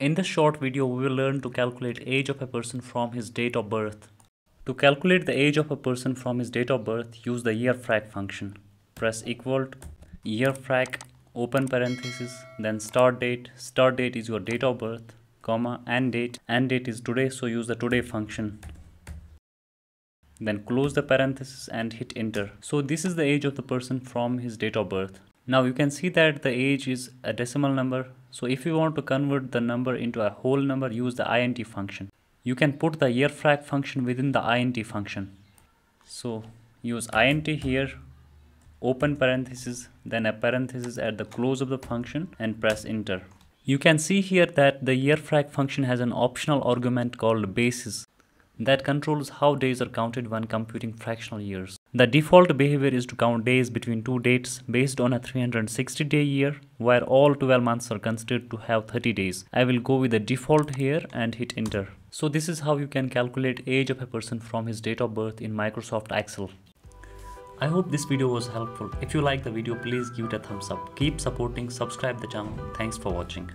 In this short video, we will learn to calculate age of a person from his date of birth. To calculate the age of a person from his date of birth, use the Yearfrac function. Press equal to Yearfrac, open parenthesis, then start date. Start date is your date of birth, comma, end date. End date is today, so use the today function. Then close the parenthesis and hit enter. So this is the age of the person from his date of birth. Now you can see that the age is a decimal number. So if you want to convert the number into a whole number, use the int function. You can put the Yearfrac function within the int function. So use int here open parenthesis then a parenthesis at the close of the function and press enter. You can see here that the Yearfrac function has an optional argument called basis that controls how days are counted when computing fractional years. The default behavior is to count days between two dates based on a 360 day year where all 12 months are considered to have 30 days. I will go with the default here and hit enter. So this is how you can calculate age of a person from his date of birth in Microsoft Excel. I hope this video was helpful. If you like the video, please give it a thumbs up. Keep supporting, subscribe the channel. Thanks for watching.